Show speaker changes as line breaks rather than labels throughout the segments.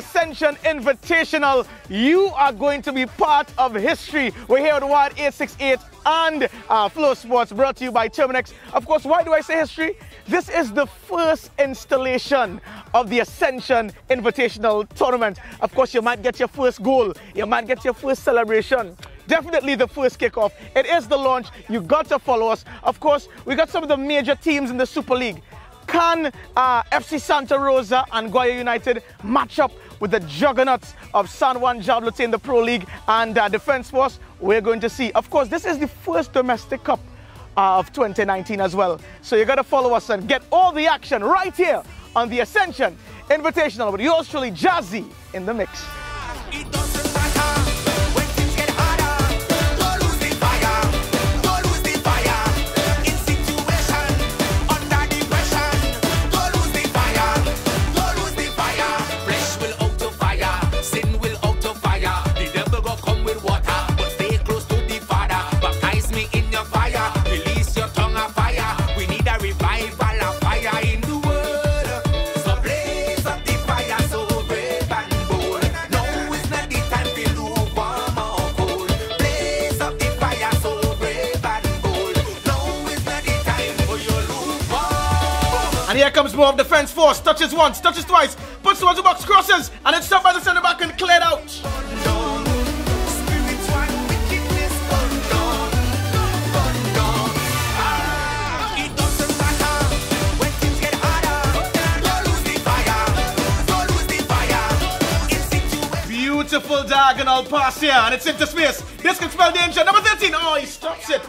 Ascension Invitational. You are going to be part of history. We're here at Wired 868 and uh, Flow Sports brought to you by Terminix. Of course, why do I say history? This is the first installation of the Ascension Invitational Tournament. Of course, you might get your first goal. You might get your first celebration definitely the first kickoff. It is the launch. You got to follow us. Of course, we got some of the major teams in the Super League. Can uh, FC Santa Rosa and Guaya United match up with the juggernauts of San Juan Diablotins in the Pro League and uh, Defense Force? We're going to see. Of course, this is the first domestic cup uh, of 2019 as well. So you got to follow us and get all the action right here on the Ascension Invitational with yours truly, Jazzy, in the mix. Comes more of defense force. Touches once, touches twice, puts towards the box, crosses, and it's stopped by the centre back and cleared out. Beautiful diagonal pass here, and it's into space. This can spell danger. Number 13. Oh, he stops it.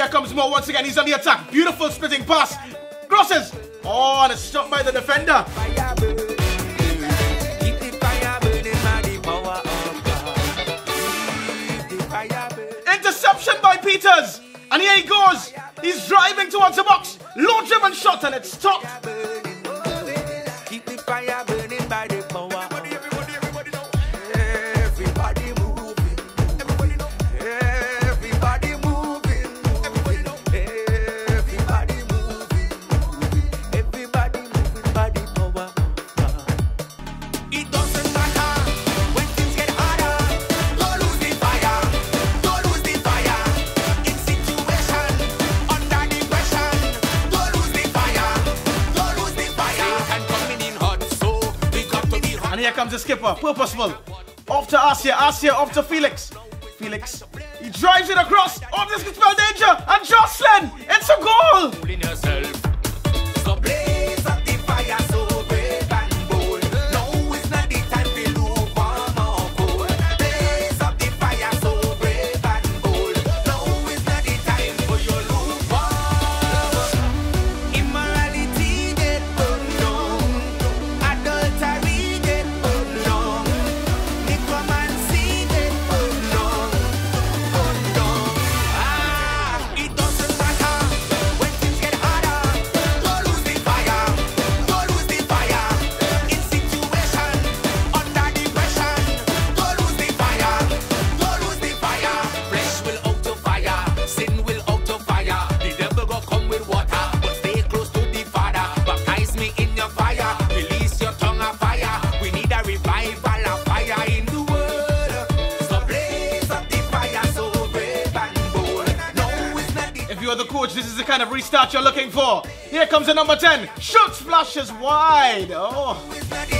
Here comes Mo once again. He's on the attack. Beautiful splitting pass. Crosses. Oh, and it's stopped by the defender. Interception by Peters. And here he goes. He's driving towards the box. Low driven shot and it's stopped. The skipper, purposeful. Off to Asia, Asia off to Felix. Felix, he drives it across. Oh, this could spell danger. And Jorsling, it's a goal. If you're the coach, this is the kind of restart you're looking for. Here comes the number 10. Shoots, flashes wide. Oh.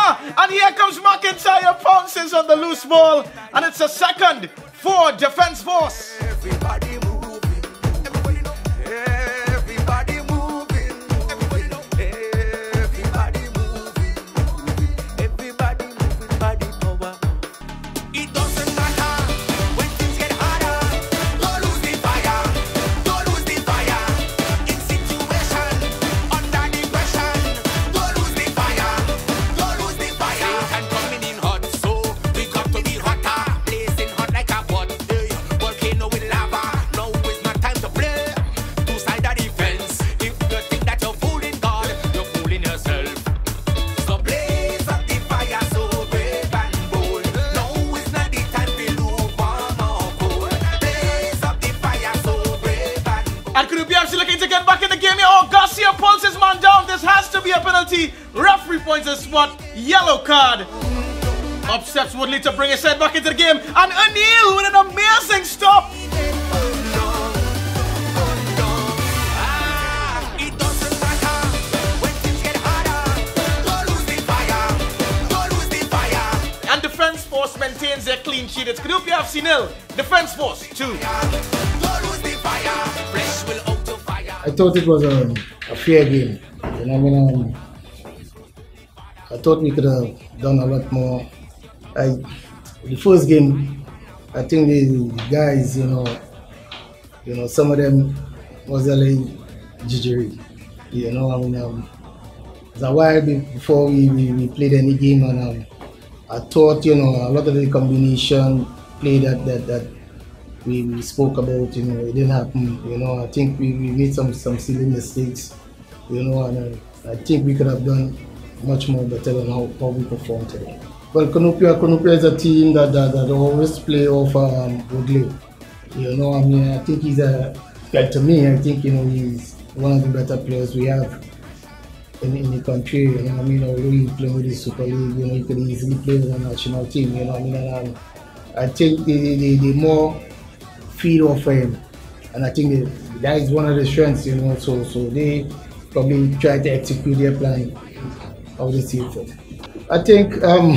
and here comes McIntyre, pounces on the loose ball, and it's a second for Defense Force. Points a spot. Yellow card. Up steps Woodley to bring his head back into the game. And O'Neill with an amazing stop. And Defense Force maintains their clean sheet. It's Cunupia FC nil. Defense Force 2.
I thought it was a, a fair game. You know, I mean, um, I thought we could have done a lot more. I, the first game, I think the guys, you know, you know, some of them was little jittery. You know, I mean, um, it was a while before we, we, we played any game, and um, I thought, you know, a lot of the combination play that that that we, we spoke about, you know, it didn't happen. You know, I think we, we made some, some silly mistakes, you know, and I, I think we could have done much more better than how, how we performed today. Well, Cunupia, Cunupia is a team that, that, that always play off um, Woodley. You know, I mean, I think he's a, to me, I think, you know, he's one of the better players we have in, in the country. You know, I mean, although he's playing with the Super League, you know, he could easily play with the national team, you know, I mean, and, um, I think the, the, more feed off him. And I think that is one of the strengths, you know. So so they probably try to execute their plan I think um,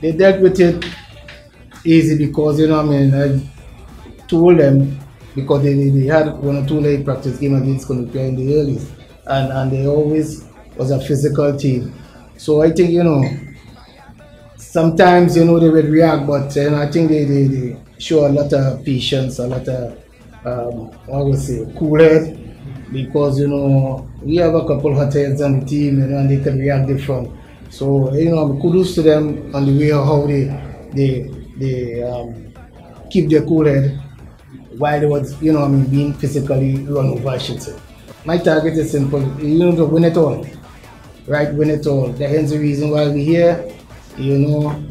they dealt with it easy because you know I mean I told them because they, they had one or two late practice game against Cunupia in the early and and they always was a physical team. So I think you know sometimes you know they would react, but you know, I think they, they, they show a lot of patience, a lot of um, I would say cool head because you know we have a couple hot heads on the team you know, and they can react different. So you know kudos to them on the way how they they they um, keep their cool head while they was you know I mean being physically run over I should say. My target is simple, you know to win it all. Right, win it all. That is the reason why we're here. You know,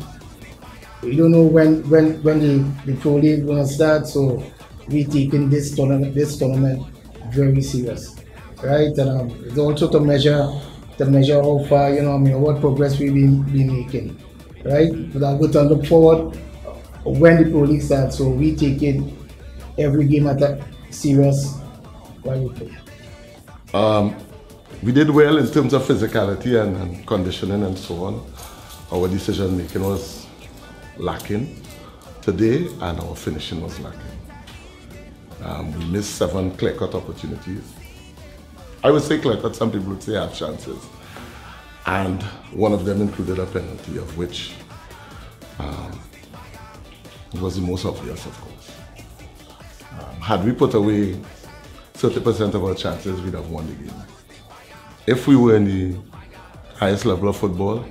we don't know when when when the, the pro league gonna start, so we taking this tournament this tournament very serious, right? And um, it's also to measure to measure how far you know I mean what progress we been been making, right? But I'm going to look forward when the pro league starts, so we taking every game at a serious while we play.
Um, we did well in terms of physicality and, and conditioning and so on. Our decision making was lacking today and our finishing was lacking. Um, we missed seven clear-cut opportunities. I would say clear-cut, some people would say half chances. And one of them included a penalty, of which um, was the most obvious, of course. Um, had we put away 30% of our chances, we'd have won the game. If we were in the highest level of football,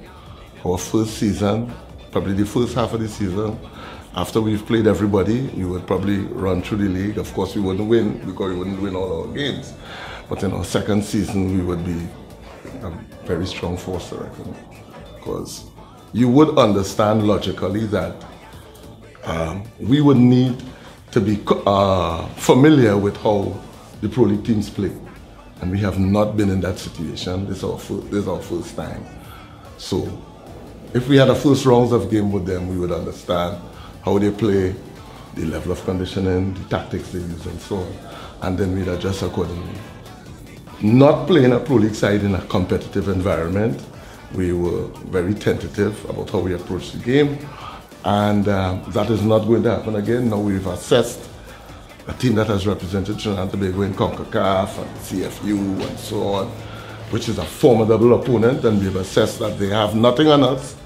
our first season probably the first half of the season, after we've played everybody, we would probably run through the league. Of course, we wouldn't win because we wouldn't win all our games. But in our second season, we would be a very strong force, I reckon. Because you would understand logically that um, we would need to be uh, familiar with how the Pro League teams play. And we have not been in that situation. This is our first, this is our first time. So if we had a first rounds of game with them, we would understand how they play, the level of conditioning, the tactics they use, and so on. And then we'd adjust accordingly. not playing a Pro League side in a competitive environment, we were very tentative about how we approached the game. And um, that is not going to happen again. Now we've assessed a team that has represented Trinidad and Tobago in CONCACAF and CFU and so on, which is a formidable opponent, and we've assessed that they have nothing on us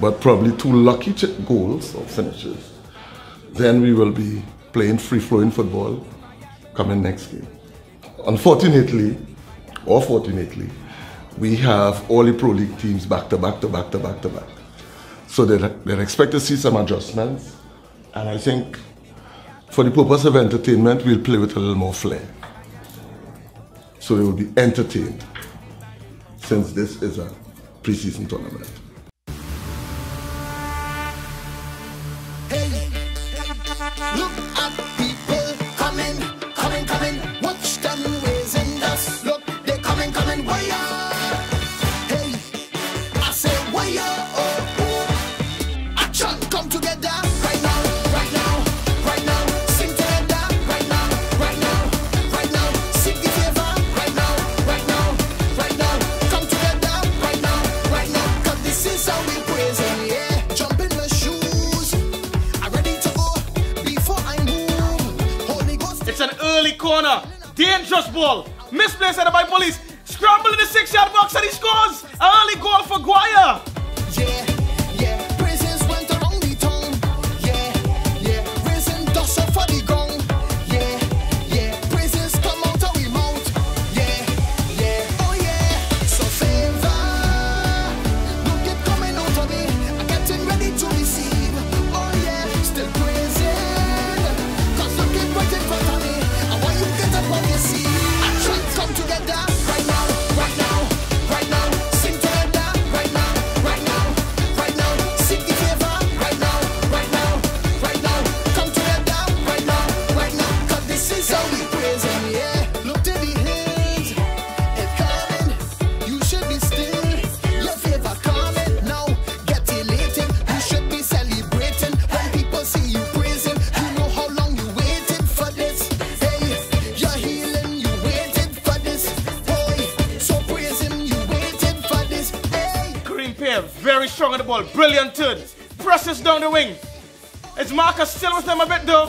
but probably two lucky goals or finishes. Then we will be playing free-flowing football coming next game. Unfortunately, or fortunately, we have all the Pro League teams back to back to back to back to back. So they're, they're expected to see some adjustments. And I think for the purpose of entertainment, we'll play with a little more flair. So they will be entertained since this is a preseason tournament.
Corner. The ball. Presses down the wing. It's Marcus still with them a bit though.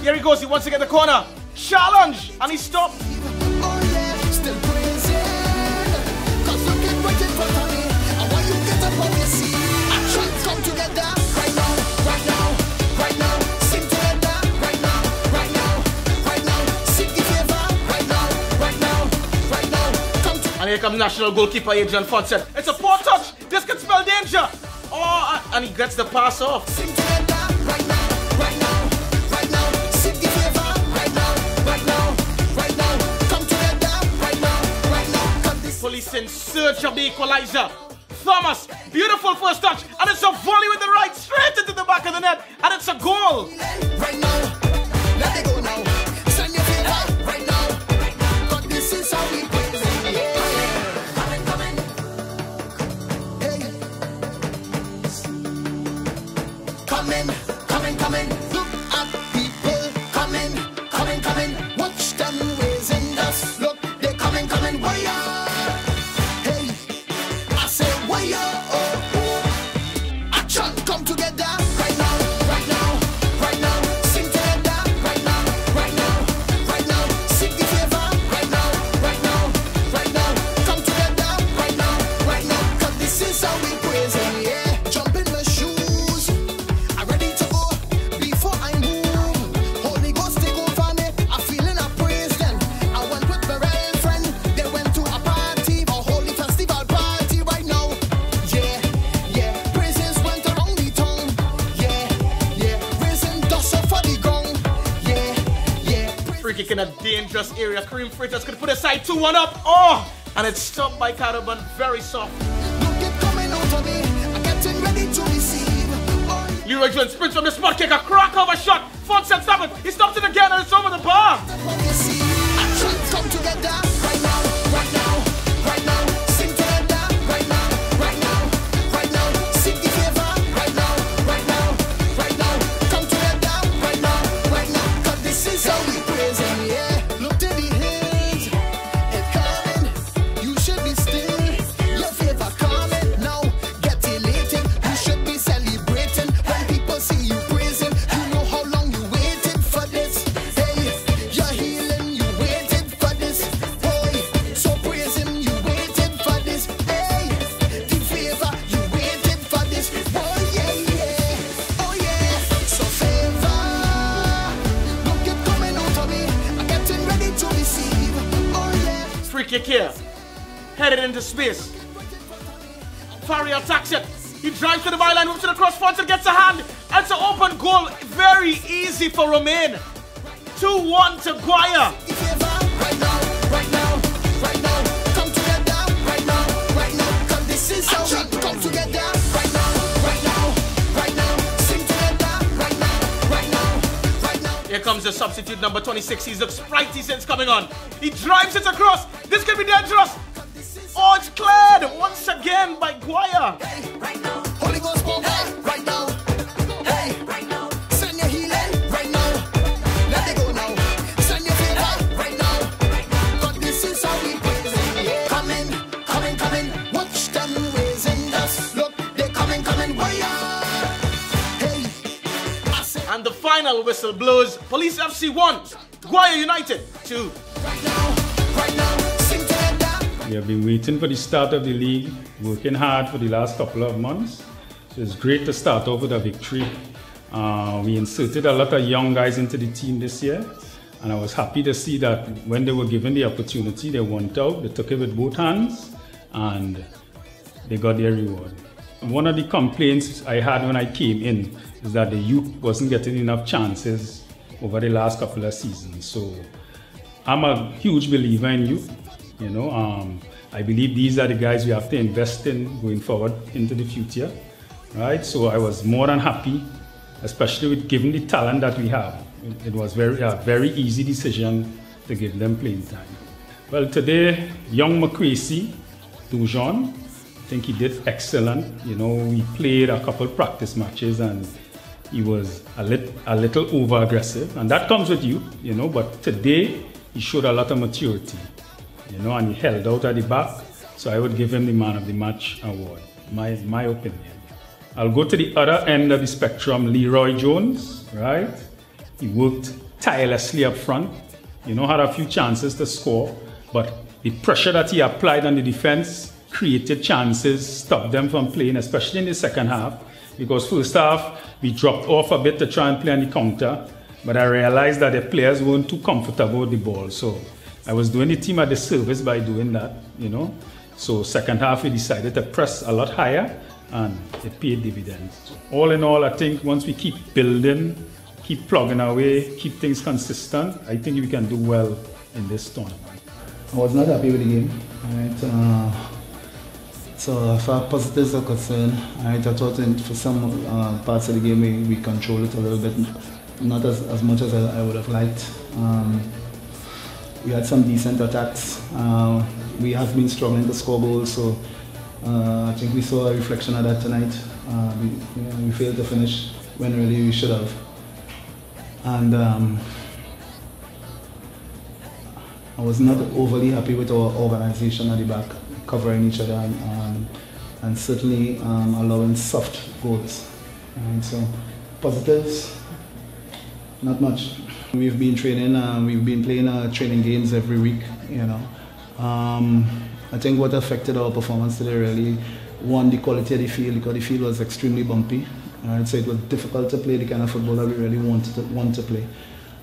Here he goes. He wants to get the corner. Challenge. And he stopped. And here comes national goalkeeper Adrian Foncette. It's a poor and he gets the pass off. Police in search of the equalizer. Thomas, beautiful first touch, and it's a volley with the right straight into the back of the net, and it's a goal. Right kick in a dangerous area. Kareem Freitas could put a side 2-1 up. Oh! And it's stopped by Caravan. Very soft. Leroy Jones sprints from the spot kick. A crack over shot. Foncette stop it. He stops it again and it's over the bar.
Into space. Faria attacks it. He drives to the byline, moves to the cross, Foncette gets a hand. It's an open goal. Very easy for Romain. 2-1 to Guaya. Here comes the substitute number 26. He's looks sprightly since coming on. He drives it across. This could be dangerous. Oh, it's cleared once again by Guaya.
Holy Ghost power right now. Hey, right now. Send your healing right now. Let it go now. Send your favor right now. God, this is how we praise Him. Coming, coming, coming. Watch them raising us. Look, they're coming, coming. Hey,
And the final whistle blows. Police FC 1, Guaya United 2.
We have been waiting for the start of the league, working hard for the last couple of months. So it's great to start off with a victory. Uh, we inserted a lot of young guys into the team this year, and I was happy to see that when they were given the opportunity, they went out, they took it with both hands, and they got their reward. One of the complaints I had when I came in is that the youth wasn't getting enough chances over the last couple of seasons. So I'm a huge believer in youth. You know, um, I believe these are the guys we have to invest in going forward into the future, right? So I was more than happy, especially with given the talent that we have. It, was very a very easy decision to give them playing time. Well, today, young McQuasey, Dujon, I think he did excellent. You know, we played a couple practice matches and he was a, lit, a little over aggressive, and that comes with you, you know. But today, he showed a lot of maturity, you know, and he held out at the back. So I would give him the man of the match award, my my opinion. I'll go to the other end of the spectrum, Leroy Jones, right? He worked tirelessly up front, you know, had a few chances to score, but the pressure that he applied on the defense created chances, stopped them from playing, especially in the second half. Because first half, we dropped off a bit to try and play on the counter, but I realized that the players weren't too comfortable with the ball. So I was doing the team a disservice by doing that, you know. So second half, we decided to press a lot higher, and it paid dividends. All in all, I think once we keep building, keep plugging away, keep things consistent, I think we can do well in this tournament.
I was not happy with the game. Right? Uh, so as far positives are concerned, right, I thought in, for some uh, parts of the game we, we controlled it a little bit, not as, as much as I, I would have liked. Um, we had some decent attacks. Uh, we have been struggling to score goals, so uh, I think we saw a reflection of that tonight. Uh, we, you know, we failed to finish when really we should have. And um, I was not overly happy with our organisation at the back, covering each other and, um, and certainly um, allowing soft goals. And so, positives, not much. We've been training, uh, we've been playing uh, training games every week, you know. Um, I think what affected our performance today really, one, the quality of the field, because the field was extremely bumpy. So it was difficult to play the kind of football that we really wanted to, want to play.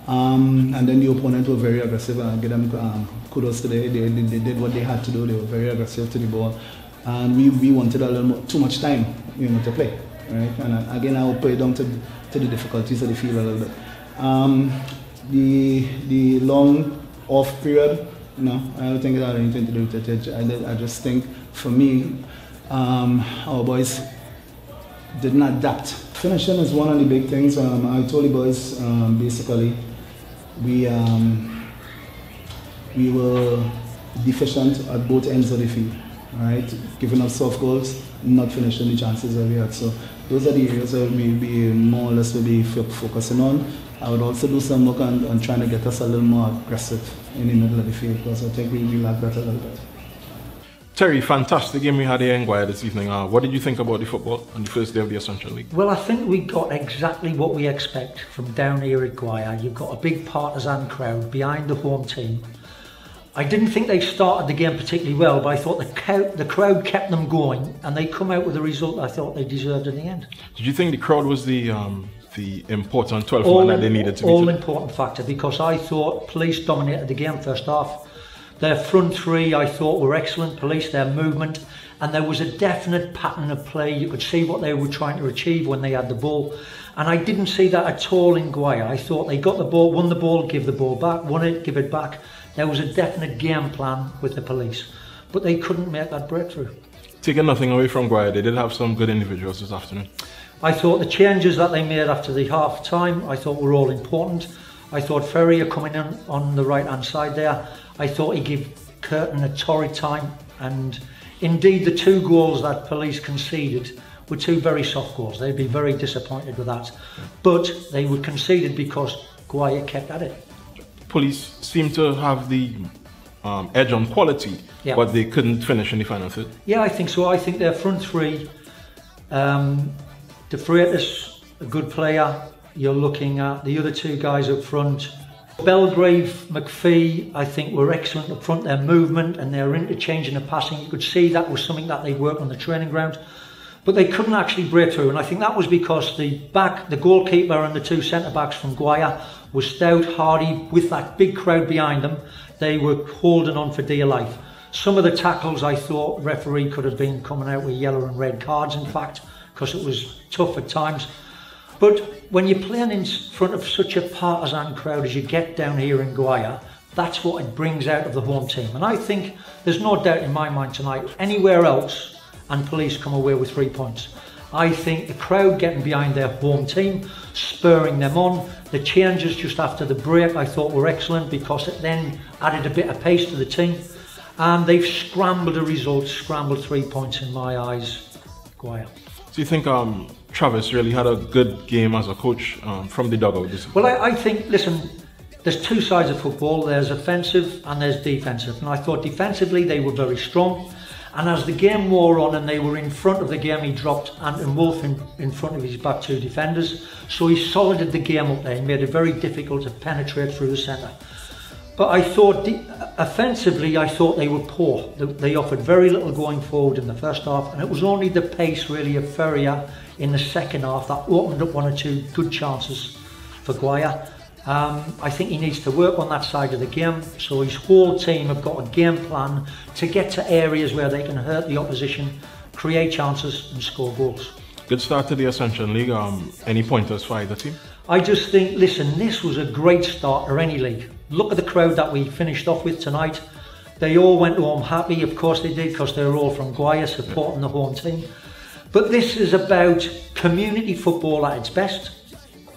Um, and then the opponent were very aggressive. I give them um, kudos today. They, they, they did what they had to do. They were very aggressive to the ball, and we, we wanted a little more, too much time, you know, to play. Right? And uh, again, I will put it down to, to the difficulties of the field a little bit. Um, the the long off period, no, I don't think it had anything to do with it. I, I just think for me, um, our boys didn't adapt. Finishing is one of the big things. Um, I told the boys um, basically we um, we were deficient at both ends of the field, right? Giving up soft goals, not finishing the chances that we had. So those are the areas that we be more or less will be focusing on. I would also do some work on, on trying to get us a little more aggressive in the middle of the field because I think we, we lack that a little bit.
Terry, fantastic game we had here in Guaya this evening. Uh, what did you think about the football on the first day of the Ascension League?
Well, I think we got exactly what we expect from down here at Guaya. You've got a big partisan crowd behind the home team. I didn't think they started the game particularly well, but I thought the, cow- the crowd kept them going, and they come out with a result I thought they deserved in the end.
Did you think the crowd was the um, the important 12th man that they needed to be?
all important factor because I thought police dominated the game first half. Their front three, I thought, were excellent. Police, their movement, and there was a definite pattern of play. You could see what they were trying to achieve when they had the ball. And I didn't see that at all in Guaya. I thought they got the ball, won the ball, give the ball back, won it, give it back. There was a definite game plan with the police, but they couldn't make that breakthrough.
Taking nothing away from Guaya, they did have some good individuals this afternoon.
I thought the changes that they made after the half time, I thought were all important. I thought Ferrier coming in on the right hand side there. I thought he gave Curtin a torrid time, and indeed the two goals that police conceded were two very soft goals. They'd be very disappointed with that, but they were conceded because Guaya kept at it.
Police seem to have the um, edge on quality,
Yeah.
but they couldn't finish in the final third.
Yeah, I think so. I think their front three, um, De Freitas, a good player. You're looking at the other two guys up front. Belgrave, McPhee, I think were excellent up front. Their movement and their interchange and the passing, you could see that was something that they worked on the training ground. But they couldn't actually break through, and I think that was because the back, the goalkeeper and the two centre backs from Guaya were stout, hardy, with that big crowd behind them. They were holding on for dear life. Some of the tackles I thought referee could have been coming out with yellow and red cards, in fact, because it was tough at times. But when you're playing in front of such a partisan crowd as you get down here in Guaya, that's what it brings out of the home team. And I think there's no doubt in my mind tonight, anywhere else, and police come away with three points. I think the crowd getting behind their home team, spurring them on. The changes just after the break I thought were excellent because it then added a bit of pace to the team. And they've scrambled a result, scrambled three points in my eyes. Guaya.
Do you think um, Travis really had a good game as a coach um, from the dugout
Well, I, I think, listen, there's two sides of football. There's offensive and there's defensive. And I thought defensively they were very strong. And as the game wore on and they were in front of the game, he dropped Anton Wolf in, in front of his back two defenders. So he solided the game up there. He made it very difficult to penetrate through the centre. But I thought, offensively, I thought they were poor. They- They offered very little going forward in the first half, and it was only the pace really of Ferrier in the second half that opened up one or two good chances for Guaya. Um, I think he needs to work on that side of the game, so his whole team have got a game plan to get to areas where they can hurt the opposition, create chances, and score goals.
Good start to the Ascension League. Um, any pointers for either team?
I just think, listen, this was a great start for any league. Look at the crowd that we finished off with tonight. They all went home happy, of course they did, because they're all from Guaya supporting the home team. But this is about community football at its best.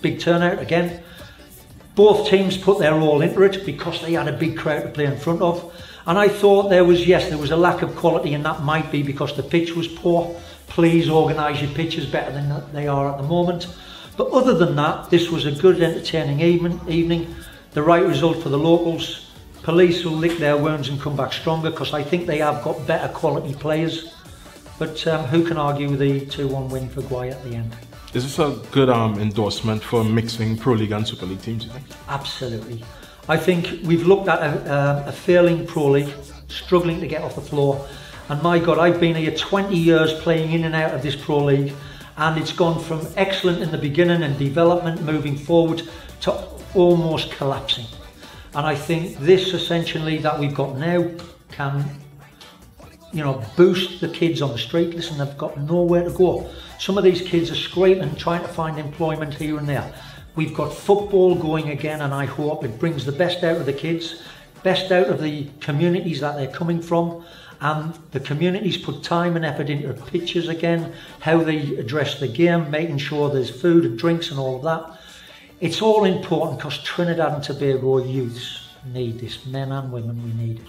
Big turnout again. Both teams put their all into it because they had a big crowd to play in front of. And I thought there was, yes, there was a lack of quality, and that might be because the pitch was poor. Please organise your pitches better than they are at the moment. But other than that, this was a good, entertaining evening. The right result for the locals. Police will lick their wounds and come back stronger because I think they have got better quality players. But um, who can argue with the 2 1 win for Guay at the end?
Is this a good um, endorsement for mixing Pro League and Super League teams, you think?
Absolutely. I think we've looked at a, a, a failing Pro League, struggling to get off the floor. And my God, I've been here 20 years playing in and out of this Pro League, and it's gone from excellent in the beginning and development moving forward to almost collapsing. And I think this essentially that we've got now can, you know, boost the kids on the street. Listen, they've got nowhere to go. Some of these kids are scraping, trying to find employment here and there. We've got football going again, and I hope it brings the best out of the kids, best out of the communities that they're coming from. And the communities put time and effort into pitches again, how they address the game, making sure there's food and drinks and all of that. It's all important because Trinidad and Tobago youths need this, men and women, we need it.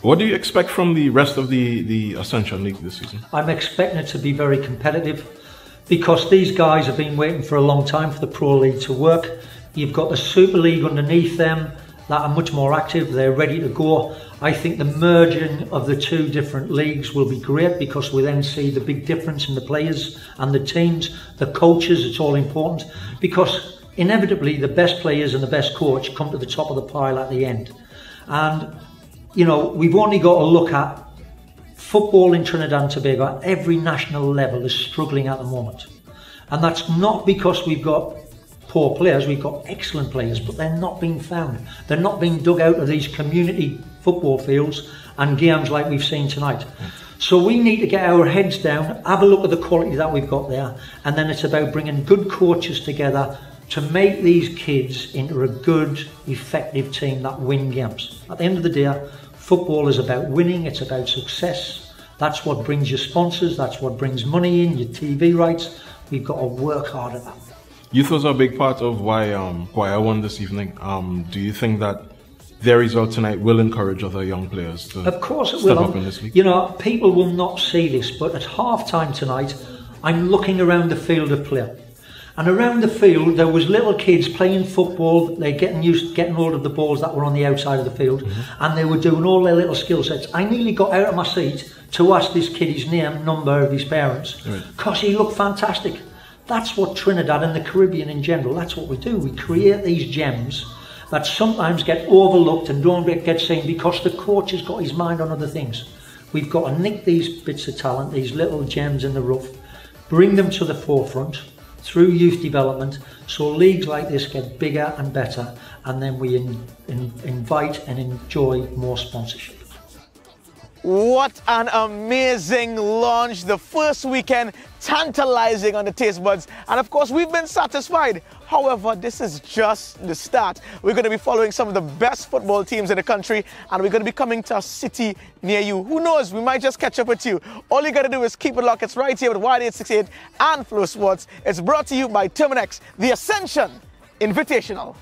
What do you expect from the rest of the, the Ascension League this season?
I'm expecting it to be very competitive because these guys have been waiting for a long time for the Pro League to work. You've got the Super League underneath them that are much more active, they're ready to go. I think the merging of the two different leagues will be great because we then see the big difference in the players and the teams, the coaches, it's all important because inevitably the best players and the best coach come to the top of the pile at the end. And, you know, we've only got to look at football in Trinidad and Tobago at every national level is struggling at the moment. And that's not because we've got poor players, we've got excellent players, but they're not being found. They're not being dug out of these community football fields and games like we've seen tonight. So we need to get our heads down, have a look at the quality that we've got there, and then it's about bringing good coaches together to make these kids into a good, effective team that win games. At the end of the day, football is about winning, it's about success. That's what brings your sponsors, that's what brings money in, your TV rights. We've got to work hard at that.
Youth was a big part of why um, Guaya won this evening. Um, do you think that their result tonight will encourage other young players to
Of course it
step
will.
up in this league?
You know, people will not see this, but at half time tonight, I'm looking around the field of play. And around the field, there was little kids playing football. They're getting used, getting hold of the balls that were on the outside of the field, mm-hmm. and they were doing all their little skill sets. I nearly got out of my seat to ask this kid his name, number of his parents, because he looked fantastic. That's what Trinidad and the Caribbean in general. That's what we do. We create these gems that sometimes get overlooked and don't get get seen because the coach has got his mind on other things. We've got to nick these bits of talent, these little gems in the rough, bring them to the forefront through youth development so leagues like this get bigger and better and then we in, in, invite and enjoy more sponsorship.
What an amazing launch. The first weekend, tantalizing on the taste buds. And of course, we've been satisfied. However, this is just the start. We're going to be following some of the best football teams in the country, and we're going to be coming to a city near you. Who knows? We might just catch up with you. All you got to do is keep it locked. It's right here with Wired 868 and Flow Sports. It's brought to you by Terminix, the Ascension Invitational.